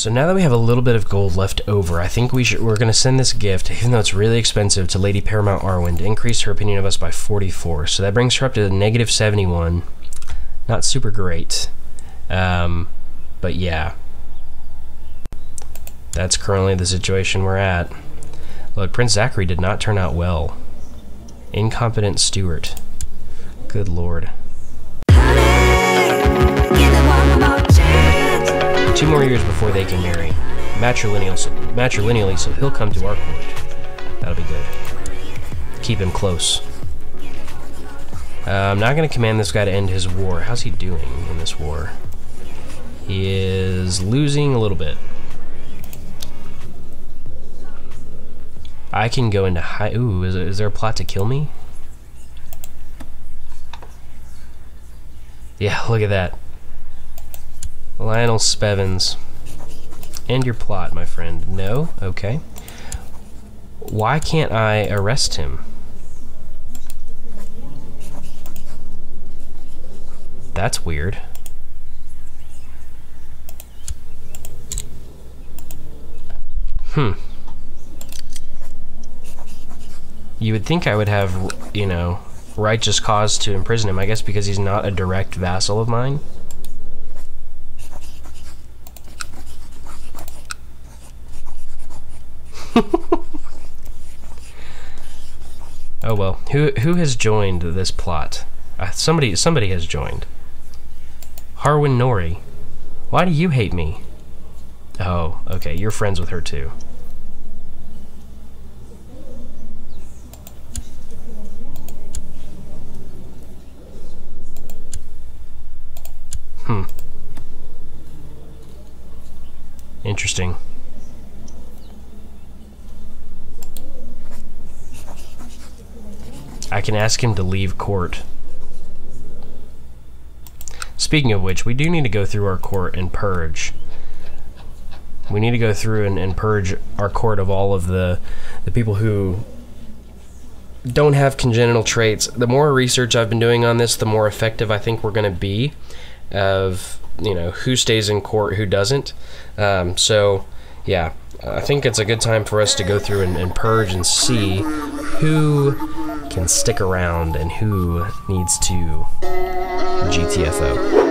So now that we have a little bit of gold left over, I think we should, we're going to send this gift, even though it's really expensive, to Lady Paramount Arwen to increase her opinion of us by 44. So that brings her up to negative 71. Not super great. Um, but yeah. That's currently the situation we're at. Look, Prince Zachary did not turn out well. Incompetent steward. Good lord. Two more years before they can marry. Matrilineal, so, matrilineally, so he'll come to our court. That'll be good. Keep him close. Uh, I'm not going to command this guy to end his war. How's he doing in this war? He is losing a little bit. I can go into high... Ooh, is, is there a plot to kill me? Yeah, look at that. Lionel Spevins. End your plot, my friend. No? Okay. Why can't I arrest him? That's weird. Hmm. You would think I would have, you know, righteous cause to imprison him, I guess because he's not a direct vassal of mine. Oh well. Who who has joined this plot? Uh, somebody somebody has joined. Harwin Nori. Why do you hate me? Oh, okay. You're friends with her too. Hmm. Interesting. I can ask him to leave court. Speaking of which, we do need to go through our court and purge. We need to go through and, and purge our court of all of the the people who don't have congenital traits. The more research I've been doing on this, the more effective I think we're going to be of you know who stays in court, who doesn't. Um, so yeah, I think it's a good time for us to go through and, and purge and see who can stick around and who needs to GTFO.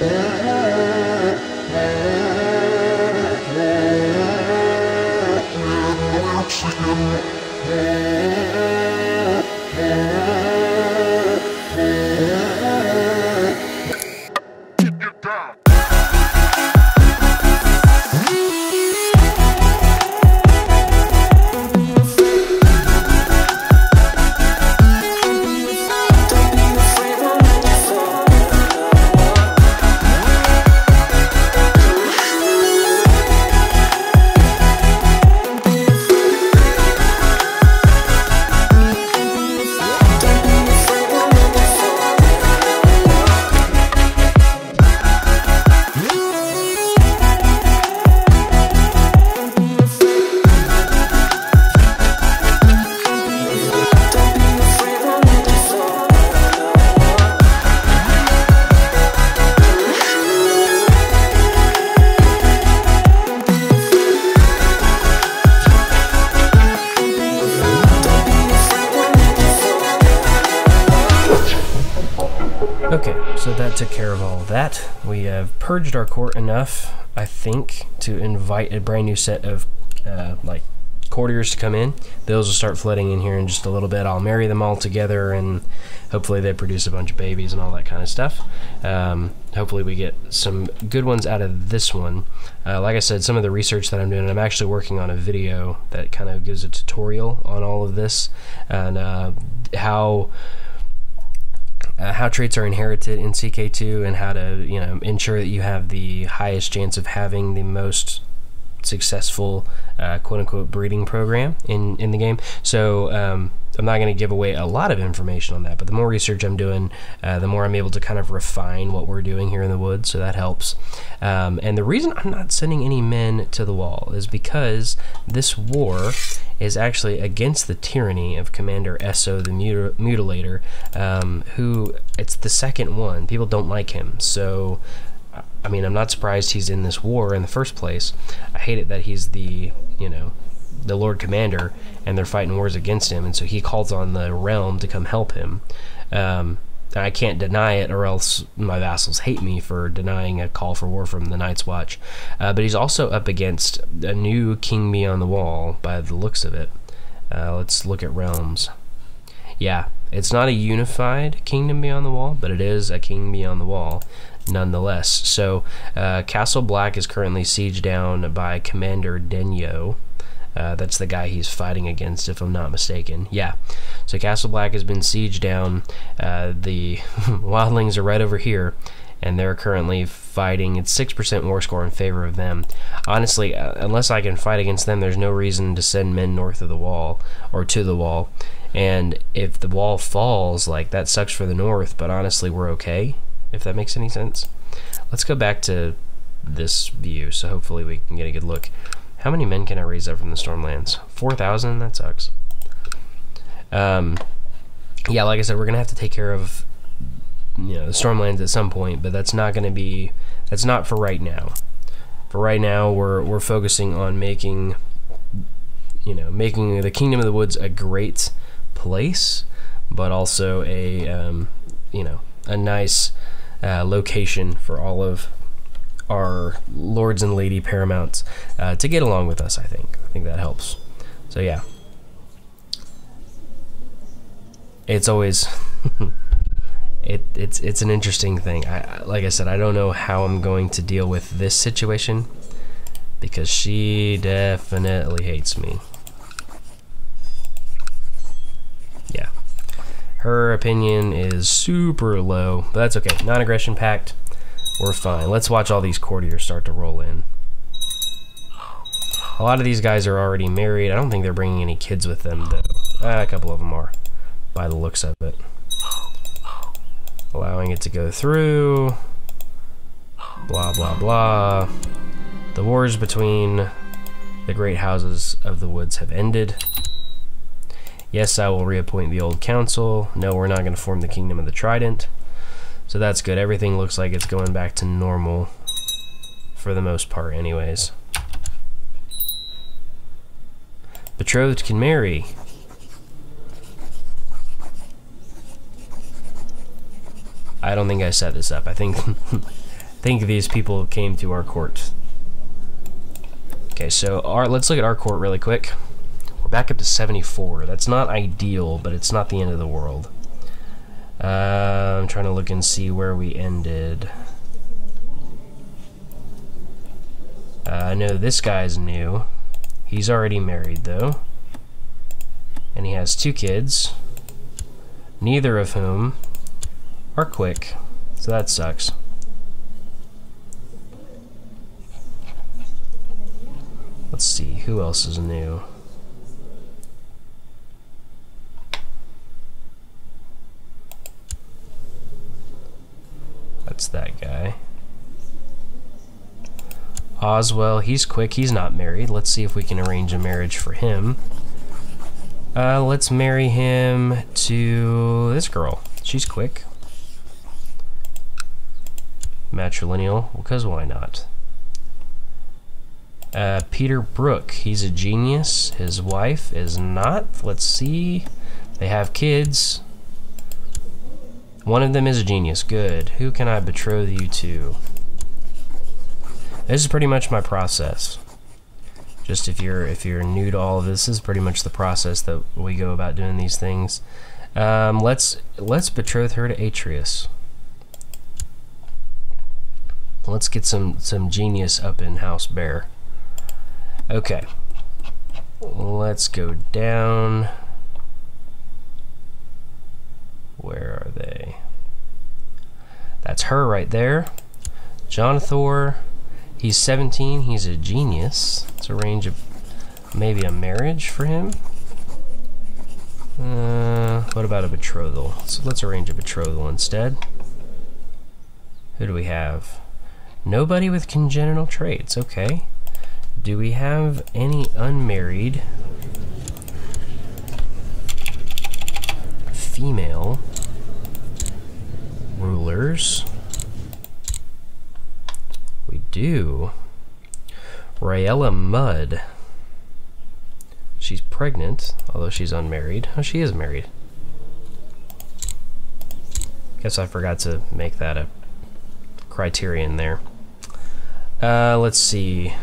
oh purged our court enough, I think, to invite a brand new set of uh, like courtiers to come in. Those will start flooding in here in just a little bit. I'll marry them all together and hopefully they produce a bunch of babies and all that kind of stuff. Um, hopefully we get some good ones out of this one. Uh, like I said, some of the research that I'm doing, I'm actually working on a video that kind of gives a tutorial on all of this and uh, how uh, how traits are inherited in CK2 and how to you know ensure that you have the highest chance of having the most successful uh, quote unquote breeding program in in the game. So um, I'm not going to give away a lot of information on that, but the more research I'm doing, uh, the more I'm able to kind of refine what we're doing here in the woods, so that helps. Um, and the reason I'm not sending any men to the wall is because this war is actually against the tyranny of Commander Esso the Mutil Mutilator, um, who it's the second one. People don't like him, so. I mean, I'm not surprised he's in this war in the first place. I hate it that he's the, you know, the Lord Commander, and they're fighting wars against him, and so he calls on the realm to come help him. Um, I can't deny it, or else my vassals hate me for denying a call for war from the Night's Watch. Uh, but he's also up against a new King Beyond the Wall, by the looks of it. Uh, let's look at realms. Yeah, it's not a unified Kingdom Beyond the Wall, but it is a King Beyond the Wall nonetheless. So, uh, Castle Black is currently sieged down by Commander Denyo. Uh, that's the guy he's fighting against, if I'm not mistaken. Yeah. So Castle Black has been sieged down. Uh, the Wildlings are right over here, and they're currently fighting. It's 6% war score in favor of them. Honestly, uh, unless I can fight against them, there's no reason to send men north of the wall or to the wall. And if the wall falls, like that sucks for the north, but honestly, we're okay, if that makes any sense. Let's go back to this view, so hopefully we can get a good look. How many men can I raise up from the Stormlands? 4,000? That sucks. Um, yeah, like I said, we're going to have to take care of you know the Stormlands at some point, but that's not going to be, that's not for right now. For right now, we're, we're focusing on making, you know, making the Kingdom of the Woods a great place, but also a, um, you know, a nice uh, location for all of our lords and lady paramounts uh, to get along with us. I think I think that helps. So yeah, it's always it it's it's an interesting thing. I like I said, I don't know how I'm going to deal with this situation because she definitely hates me. Yeah. Her opinion is super low, but that's okay. Non-aggression pact we're fine. Let's watch all these courtiers start to roll in. A lot of these guys are already married. I don't think they're bringing any kids with them, though. Ah, a couple of them are, by the looks of it. Allowing it to go through. Blah, blah, blah. The wars between the great houses of the woods have ended. Yes, I will reappoint the old council. No, we're not going to form the kingdom of the trident. So that's good. Everything looks like it's going back to normal for the most part anyways. Betrothed can marry. I don't think I set this up. I think think these people came to our court. Okay, so our let's look at our court really quick. Back up to 74. That's not ideal, but it's not the end of the world. Uh, I'm trying to look and see where we ended. Uh, I know this guy's new. He's already married, though. And he has two kids, neither of whom are quick. So that sucks. Let's see, who else is new? That's that guy. Oswell, he's quick. He's not married. Let's see if we can arrange a marriage for him. Uh, let's marry him to this girl. She's quick. Matrilineal, because why not? Uh, Peter Brook, he's a genius. His wife is not. Let's see. They have kids. One of them is a genius. Good. Who can I betroth you to? This is pretty much my process. Just if you're if you're new to all of this, this is pretty much the process that we go about doing these things. Um, let's let's betroth her to Atreus. Let's get some some genius up in House Bear. Okay. Let's go down. Where are they? That's her right there. Jonathor. He's 17. He's a genius. Let's arrange a, maybe a marriage for him. Uh, what about a betrothal? So let's arrange a betrothal instead. Who do we have? Nobody with congenital traits. Okay. Do we have any unmarried female rulers? Do. Raella Mudd. She's pregnant, although she's unmarried. Oh, she is married. Guess I forgot to make that a criterion there. Uh, let's see.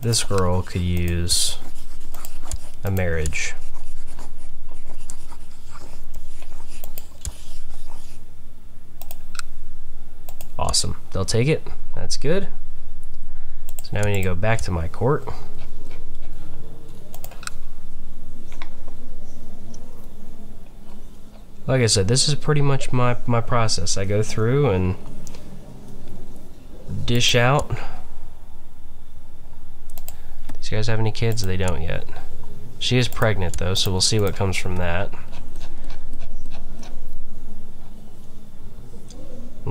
This girl could use a marriage. Awesome. They'll take it. That's good. So now we need to go back to my court. Like I said, this is pretty much my, my process. I go through and dish out. These guys have any kids? They don't yet. She is pregnant though, so we'll see what comes from that.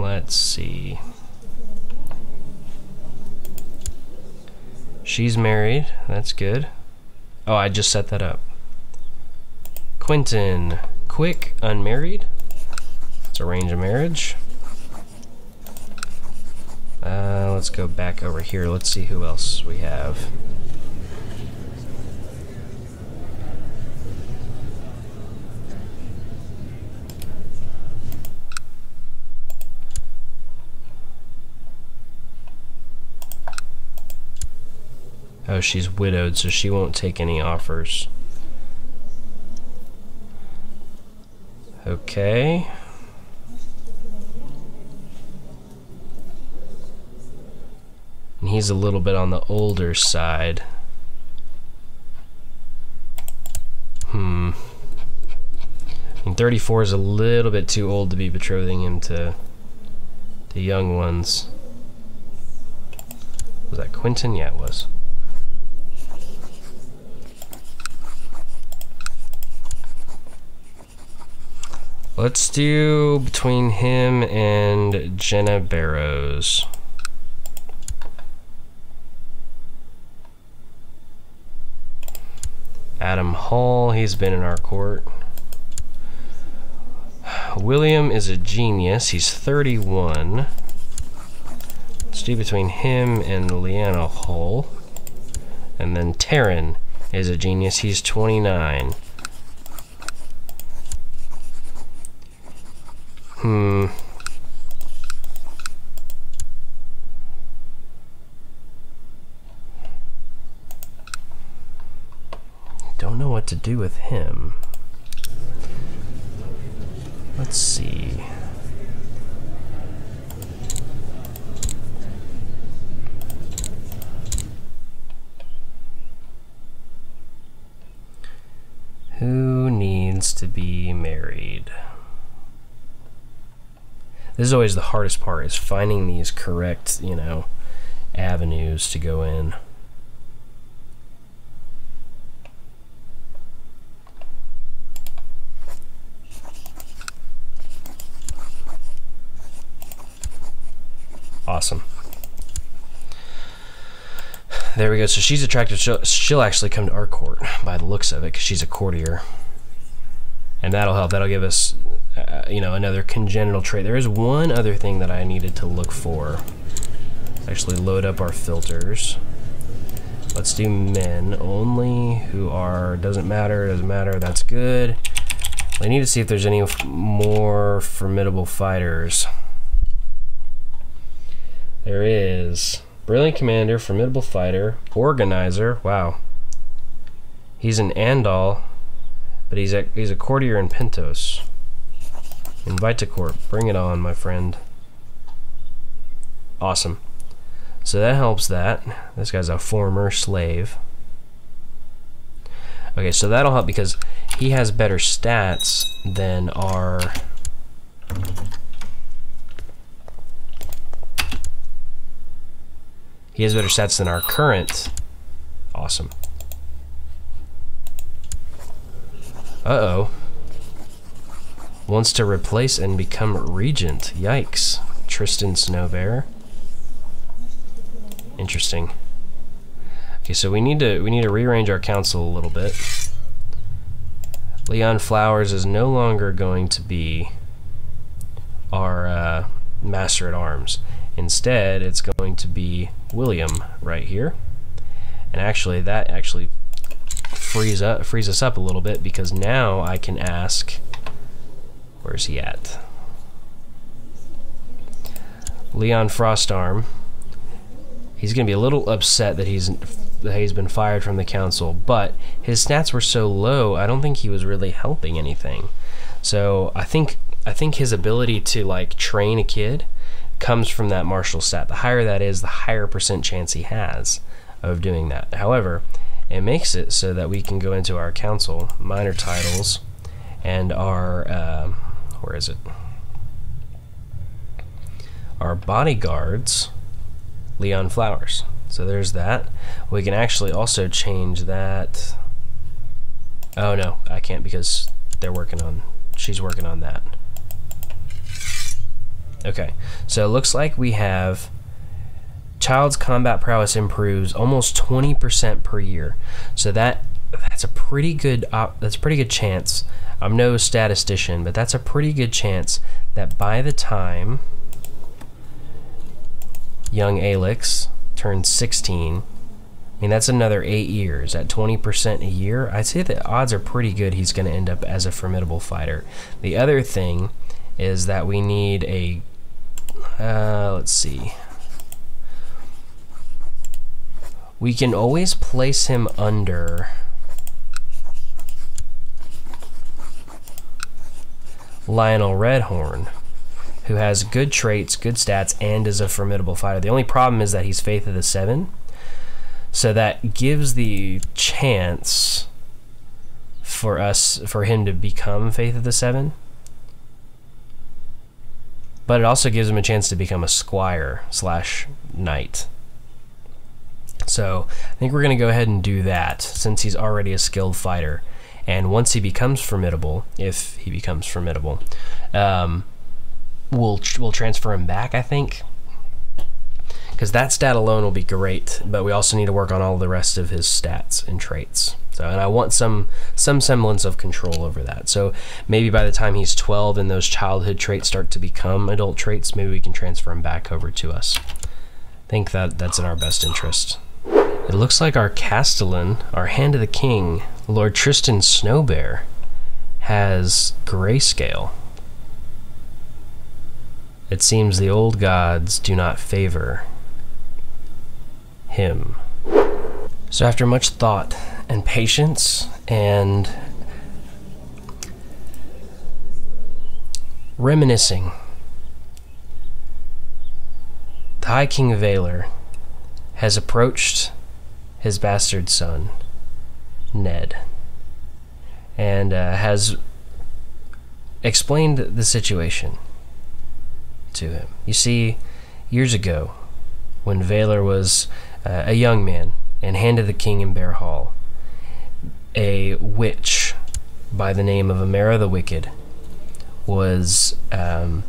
Let's see. She's married. That's good. Oh, I just set that up. Quentin. Quick, unmarried. Let's arrange a marriage. Uh, let's go back over here. Let's see who else we have. Oh, she's widowed, so she won't take any offers. Okay. And he's a little bit on the older side. Hmm. Mean, 34 is a little bit too old to be betrothing him to the young ones. Was that Quentin? Yeah, it was. Let's do between him and Jenna Barrows. Adam Hall, he's been in our court. William is a genius, he's 31. Let's do between him and Leanna Hall. And then Taryn is a genius, he's 29. Hmm. Don't know what to do with him. Let's see. Who needs to be married? This is always the hardest part is finding these correct, you know, avenues to go in. Awesome. There we go. So she's attractive. She'll, she'll actually come to our court by the looks of it because she's a courtier. And that'll help. That'll give us uh, you know, another congenital trait. There is one other thing that I needed to look for. Actually load up our filters. let's do men only who are doesn't matter doesn't matter that's good I need to see if there's any more formidable fighters there is brilliant commander formidable fighter organizer wow. He's an Andal but he's a he's a courtier in Pentos court. Bring it on my friend. Awesome. So that helps that. This guy's a former slave. Okay, so that'll help because he has better stats than our... He has better stats than our current. Awesome. Uh-oh. Wants to replace and become regent. Yikes. Tristan Snowbear. Interesting. Okay, so we need to we need to rearrange our council a little bit. Leon Flowers is no longer going to be our uh, master at arms. Instead, it's going to be William right here. And actually, that actually frees up frees us up a little bit because now I can ask, where's he at? Leon Frostarm he's going to be a little upset that he's that he's been fired from the council, but his stats were so low, I don't think he was really helping anything. So I think I think his ability to like train a kid comes from that martial stat. The higher that is, the higher percent chance he has of doing that. However, it makes it so that we can go into our council minor titles and our uh, where is it? Our bodyguards Leon Flowers. So there's that. We can actually also change that. Oh no, I can't because they're working on, she's working on that. Okay, so it looks like we have child's combat prowess improves almost 20% per year. So that that's a pretty good that's a pretty good chance. I'm no statistician, but that's a pretty good chance that by the time young Alex turns 16. I mean, that's another eight years at 20% a year. I'd say the odds are pretty good he's going to end up as a formidable fighter. The other thing is that we need a. Uh, let's see. We can always place him under. Lionel Redhorn who has good traits, good stats, and is a formidable fighter. The only problem is that he's Faith of the Seven. So that gives the chance for us, for him to become Faith of the Seven. But it also gives him a chance to become a squire slash knight. So I think we're going to go ahead and do that since he's already a skilled fighter. And once he becomes formidable, if he becomes formidable, um, we'll we'll transfer him back. I think because that stat alone will be great, but we also need to work on all the rest of his stats and traits. So, and I want some some semblance of control over that. So maybe by the time he's 12 and those childhood traits start to become adult traits, maybe we can transfer him back over to us. I think that that's in our best interest. It looks like our Castellan, our Hand of the King, Lord Tristan Snowbear, has greyscale. It seems the old gods do not favor him. So, after much thought and patience and reminiscing, the High King Vaelor has approached his bastard son, Ned, and uh, has explained the situation to him. You see, years ago, when Vaelor was uh, a young man and handed the king in Bear Hall, a witch by the name of Amara the Wicked was um,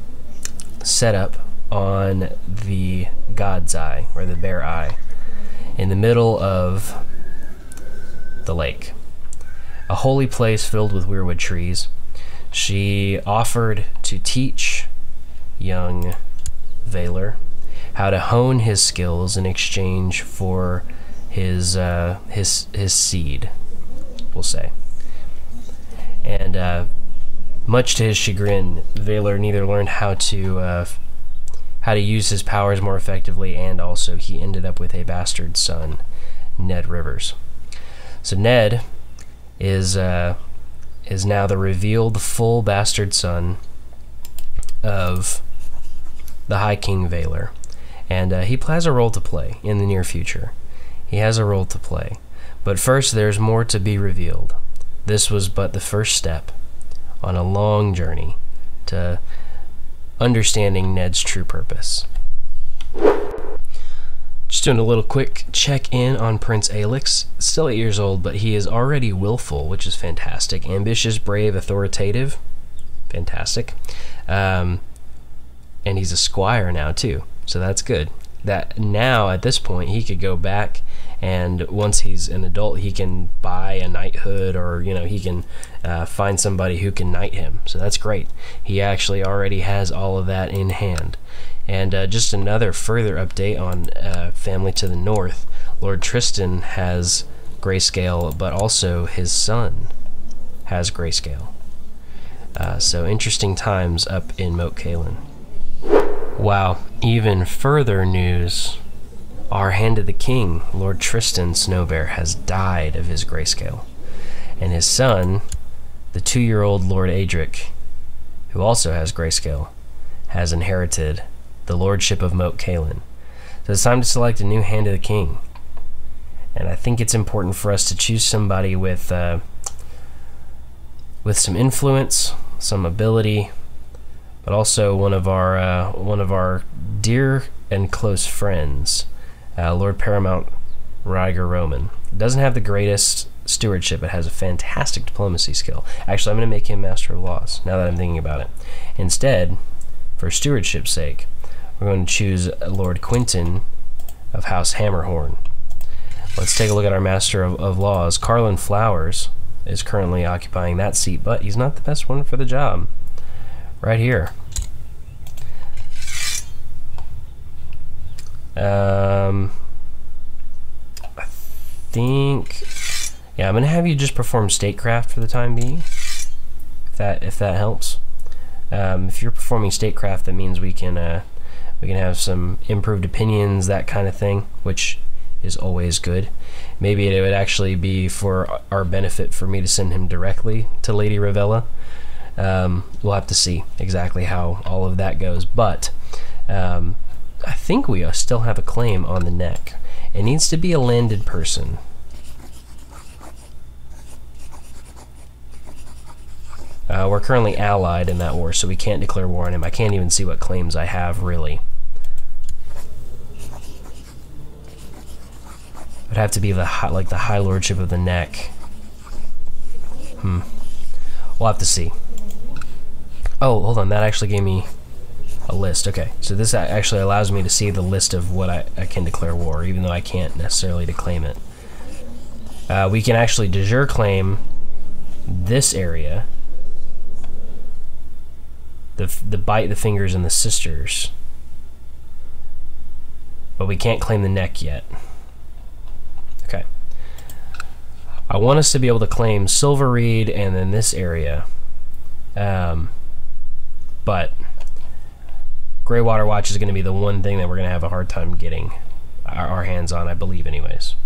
set up on the God's Eye, or the Bear Eye, in the middle of the lake. A holy place filled with weirwood trees. She offered to teach young Vaelor how to hone his skills in exchange for his uh, his his seed, we'll say. And uh, much to his chagrin, Vaelor neither learned how to uh, how to use his powers more effectively, and also he ended up with a bastard son, Ned Rivers. So Ned is uh, is now the revealed full bastard son of the High King Vaelor, and uh, he has a role to play in the near future. He has a role to play, but first there's more to be revealed. This was but the first step on a long journey to understanding Ned's true purpose. Just doing a little quick check in on Prince Alix. Still 8 years old, but he is already willful, which is fantastic. Ambitious, brave, authoritative. Fantastic. Um, and he's a squire now, too. So that's good. That now, at this point, he could go back and once he's an adult he can buy a knighthood or you know he can uh, find somebody who can knight him. So that's great. He actually already has all of that in hand. And uh, just another further update on uh, family to the north. Lord tristan has greyscale but also his son has greyscale. Uh, so interesting times up in moat Cailin. Wow even further news our hand of the king, Lord Tristan Snowbear, has died of his greyscale, and his son, the two year old Lord Adric, who also has greyscale, has inherited the lordship of Moat Cailin. So it's time to select a new hand of the king. And I think it's important for us to choose somebody with uh, with some influence, some ability, but also one of our uh, one of our dear and close friends uh, Lord Paramount Ryger Roman. Doesn't have the greatest stewardship, but has a fantastic diplomacy skill. Actually, I'm going to make him Master of Laws, now that I'm thinking about it. Instead, for stewardship's sake, we're going to choose Lord Quinton of House Hammerhorn. Let's take a look at our Master of, of Laws. Carlin Flowers is currently occupying that seat, but he's not the best one for the job. Right here. Um, I think, yeah, I'm gonna have you just perform statecraft for the time being. If that if that helps. Um, if you're performing statecraft, that means we can uh, we can have some improved opinions, that kind of thing, which is always good. Maybe it would actually be for our benefit for me to send him directly to Lady Ravella. Um, we'll have to see exactly how all of that goes, but um, I think we still have a claim on the neck. It needs to be a landed person. Uh, we're currently allied in that war, so we can't declare war on him. I can't even see what claims I have, really. It'd have to be the high, like the High Lordship of the Neck. Hmm. We'll have to see. Oh, hold on. That actually gave me a list. Okay, so this actually allows me to see the list of what I, I can declare war, even though I can't necessarily declaim it. Uh, we can actually de jure claim this area. The, the bite, the fingers, and the sisters. But we can't claim the neck yet. Okay. I want us to be able to claim Silver Reed and then this area. Um, but Greywater Watch is going to be the one thing that we're going to have a hard time getting our, our hands on, I believe, anyways.